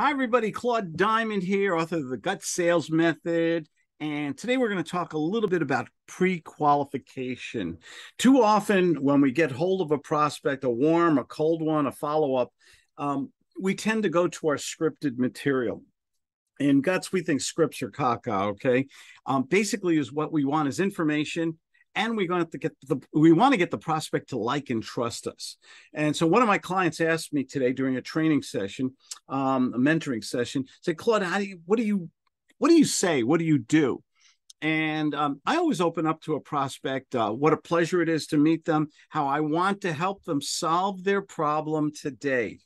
Hi, everybody. Claude Diamond here, author of The Guts Sales Method. And today we're going to talk a little bit about pre qualification. Too often, when we get hold of a prospect, a warm, a cold one, a follow up, um, we tend to go to our scripted material. In guts, we think scripts are caca, okay? Um, basically, is what we want is information and we want to get the we want to get the prospect to like and trust us. And so one of my clients asked me today during a training session, um, a mentoring session, said, Claude, how do you what do you what do you say? What do you do? And um, I always open up to a prospect uh, what a pleasure it is to meet them, how I want to help them solve their problem today.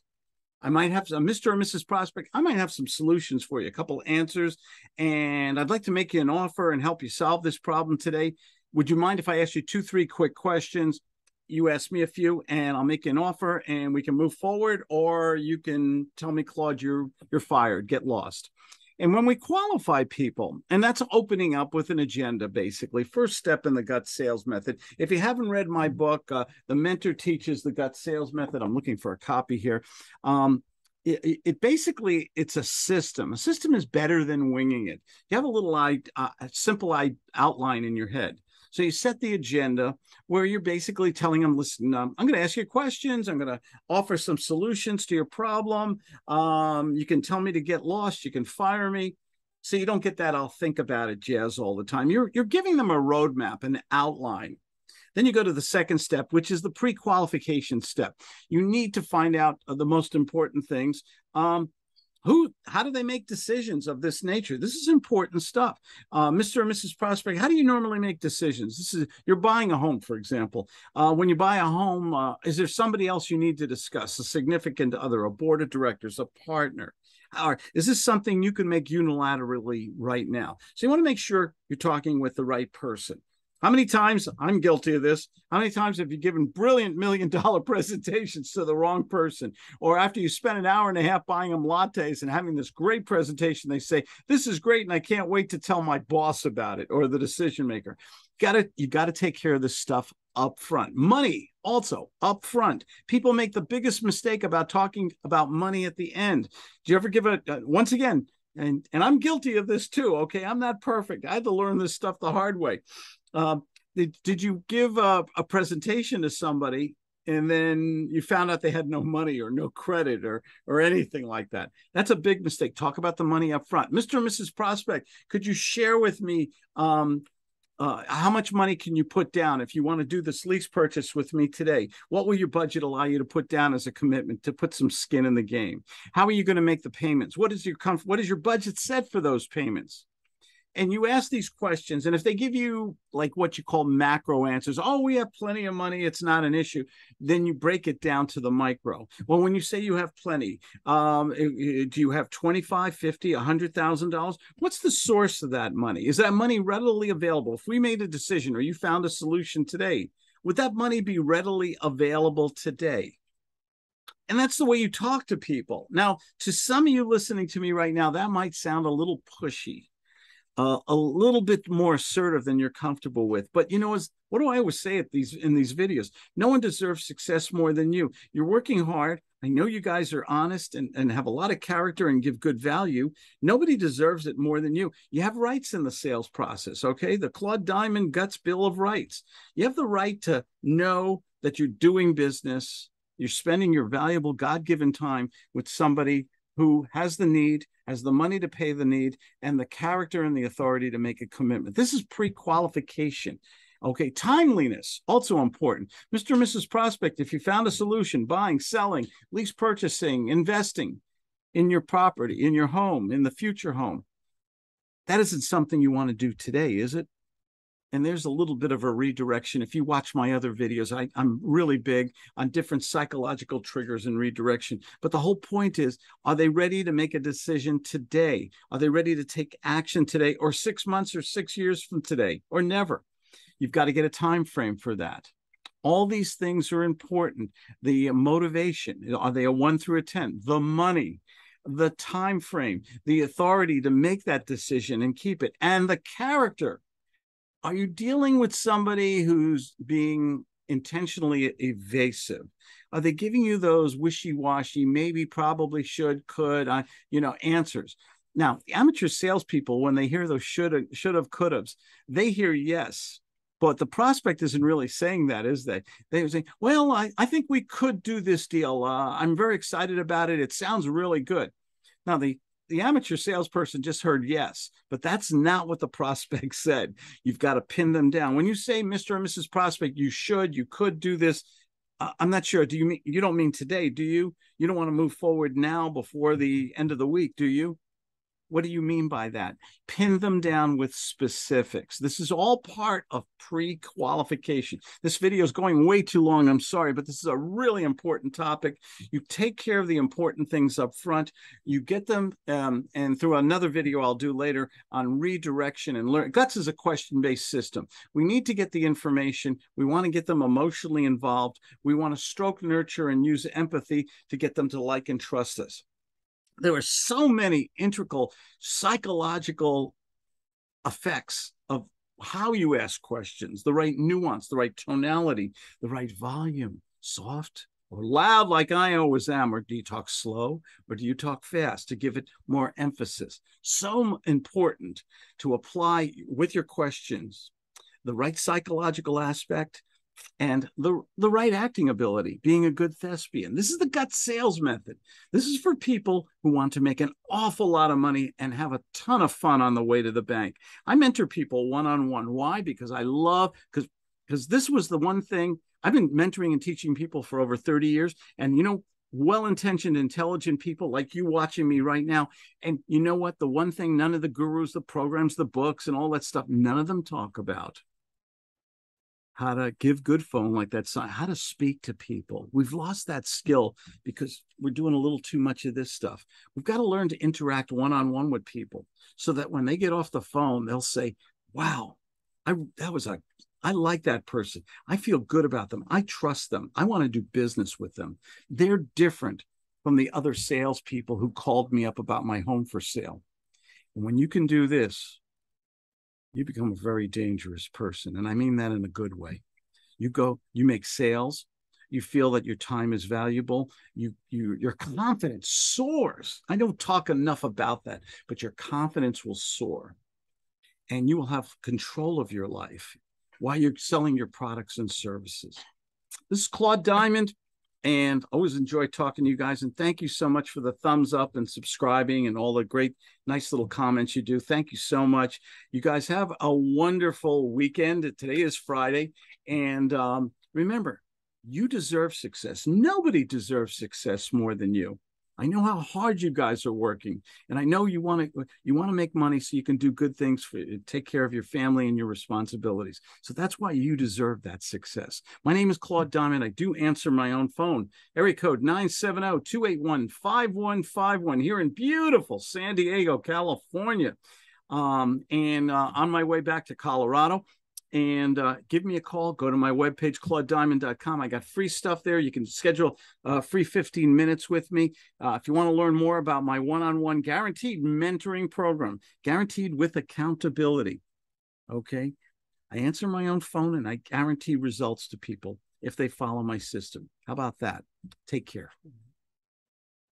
I might have a Mr. or Mrs. Prospect. I might have some solutions for you, a couple answers, and I'd like to make you an offer and help you solve this problem today. Would you mind if I ask you two, three quick questions? You ask me a few, and I'll make you an offer, and we can move forward. Or you can tell me, Claude, you're you're fired. Get lost. And when we qualify people, and that's opening up with an agenda, basically, first step in the gut sales method. If you haven't read my book, uh, The Mentor Teaches the Guts Sales Method, I'm looking for a copy here. Um, it, it, basically it's a system. A system is better than winging it. You have a little uh, a simple outline in your head. So you set the agenda where you're basically telling them, listen, um, I'm going to ask you questions. I'm going to offer some solutions to your problem. Um, you can tell me to get lost. You can fire me. So you don't get that I'll think about it jazz all the time. You're, you're giving them a roadmap, an outline. Then you go to the second step, which is the pre qualification step. You need to find out the most important things. Um, who how do they make decisions of this nature? This is important stuff. Uh, mr and mrs prospect how do you normally make decisions? This is you're buying a home for example. Uh, when you buy a home uh, is there somebody else you need to discuss a significant other a board of directors a partner? Or is this something you can make unilaterally right now? So you want to make sure you're talking with the right person how many times I'm guilty of this? How many times have you given brilliant million dollar presentations to the wrong person? Or after you spend an hour and a half buying them lattes and having this great presentation, they say, This is great, and I can't wait to tell my boss about it or the decision maker. Gotta you gotta take care of this stuff up front. Money also up front. People make the biggest mistake about talking about money at the end. Do you ever give a uh, once again? And and I'm guilty of this too. Okay, I'm not perfect. I had to learn this stuff the hard way. Uh, did, did you give a, a presentation to somebody and then you found out they had no money or no credit or or anything like that? That's a big mistake. Talk about the money up front. Mr and mrs prospect could you share with me um, uh, how much money can you put down if you want to do this lease purchase with me today? What will your budget allow you to put down as a commitment to put some skin in the game? How are you going to make the payments? What is your comf- what is your budget set for those payments and you ask these questions and if they give you like what you call macro answers oh we have plenty of money it's not an issue then you break it down to the micro. Well when you say you have plenty um, do you have 25 50 100 thousand dollars? What's the source of that money? Is that money readily available? If we made a decision or you found a solution today would that money be readily available today? And that's the way you talk to people. Now to some of you listening to me right now that might sound a little pushy uh, a little bit more assertive than you're comfortable with. But you know, as what do I always say at these in these videos? No one deserves success more than you. You're working hard. I know you guys are honest and, and have a lot of character and give good value. Nobody deserves it more than you. You have rights in the sales process, okay? The Claude Diamond Guts Bill of Rights. You have the right to know that you're doing business, you're spending your valuable God given time with somebody who has the need, has the money to pay the need, and the character and the authority to make a commitment. This is pre qualification. Okay, timeliness, also important. Mr. and Mrs. Prospect, if you found a solution, buying, selling, lease purchasing, investing in your property, in your home, in the future home, that isn't something you want to do today, is it? And there's a little bit of a redirection. If you watch my other videos, I, am really big on different psychological triggers and redirection. But the whole point is, are they ready to make a decision today? Are they ready to take action today or six months or six years from today or never? You've got to get a time frame for that. All these things are important. The motivation, are they a one through a 10? The money, the time frame, the authority to make that decision and keep it, and the character are you dealing with somebody who's being intentionally evasive? Are they giving you those wishy-washy, maybe, probably, should, could, uh, you know, answers? Now, amateur salespeople, when they hear those should, should have, could have, they hear yes. But the prospect isn't really saying that, is they? They say, "Well, I, I think we could do this deal. Uh, I'm very excited about it. It sounds really good." Now, the the amateur salesperson just heard yes, but that's not what the prospect said. You've got to pin them down. When you say Mr. and Mrs. Prospect, you should, you could do this. Uh, I'm not sure. Do you mean you don't mean today, do you? You don't want to move forward now before the end of the week, do you? What do you mean by that? Pin them down with specifics. This is all part of pre qualification. This video is going way too long. I'm sorry, but this is a really important topic. You take care of the important things up front. You get them, um, and through another video I'll do later on redirection and learn. Guts is a question based system. We need to get the information. We want to get them emotionally involved. We want to stroke, nurture, and use empathy to get them to like and trust us there are so many integral psychological effects of how you ask questions, the right nuance, the right tonality, the right volume, soft or loud like I always am, or do you talk slow or do you talk fast to give it more emphasis? So important to apply with your questions the right psychological aspect and the the right acting ability, being a good thespian. This is the guts sales method. This is for people who want to make an awful lot of money and have a ton of fun on the way to the bank. I mentor people one on one. Why? Because I love because because this was the one thing I've been mentoring and teaching people for over 30 years. And you know, well-intentioned, intelligent people like you watching me right now. And you know what? The one thing none of the gurus, the programs, the books, and all that stuff, none of them talk about how to give good phone like that sign, how to speak to people. We've lost that skill mm-hmm. because we're doing a little too much of this stuff. We've got to learn to interact one on one with people so that when they get off the phone, they'll say, Wow, I that was a I like that person. I feel good about them. I trust them. I want to do business with them. They're different from the other salespeople who called me up about my home for sale. And when you can do this, you become a very dangerous person. And I mean that in a good way. You go, you make sales, you feel that your time is valuable, you you your confidence soars. I don't talk enough about that, but your confidence will soar. And you will have control of your life while you're selling your products and services. This is Claude Diamond and always enjoy talking to you guys. And thank you so much for the thumbs up and subscribing and all the great, nice little comments you do. Thank you so much. You guys have a wonderful weekend. Today is Friday. And um, remember, you deserve success. Nobody deserves success more than you. I know how hard you guys are working, and I know you want to you want to make money so you can do good things for take care of your family and your responsibilities. So that's why you deserve that success. My name is Claude Diamond. I do answer my own phone. Area code 970-281-5151 here in beautiful San Diego, California. Um, and uh, on my way back to Colorado, and uh, give me a call. Go to my webpage, claudediamond.com. I got free stuff there. You can schedule uh, free 15 minutes with me. Uh, if you want to learn more about my one on one guaranteed mentoring program, guaranteed with accountability. Okay. I answer my own phone and I guarantee results to people if they follow my system. How about that? Take care.